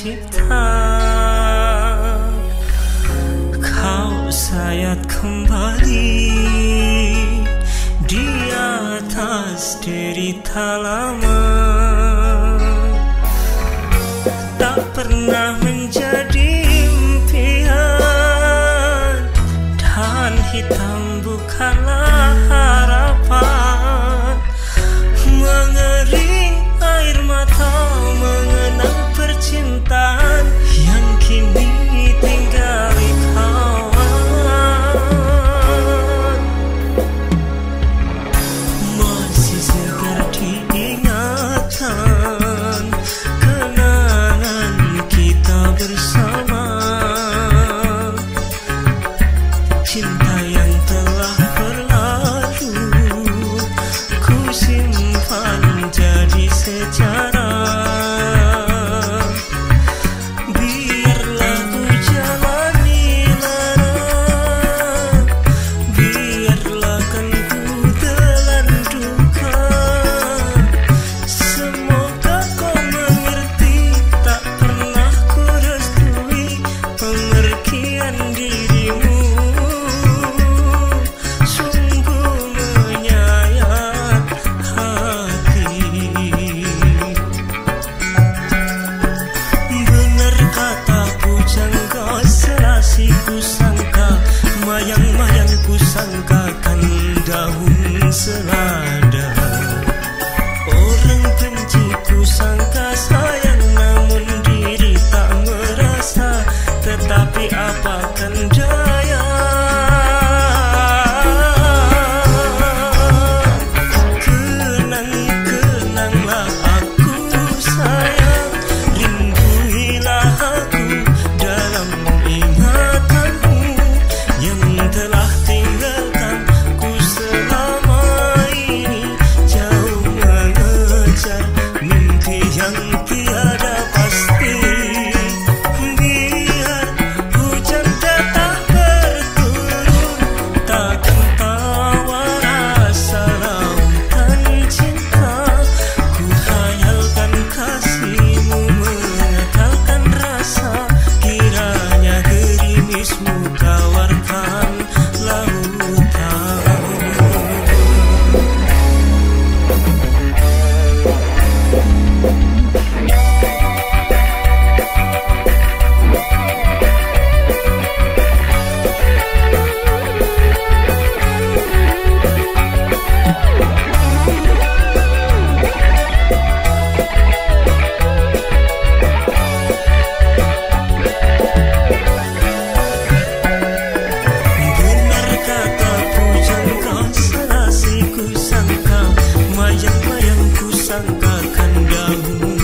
Kau sayat kembali Di atas derita lama. Tak pernah menjadi impian Dan hitam bukanlah feet. sangka cigarro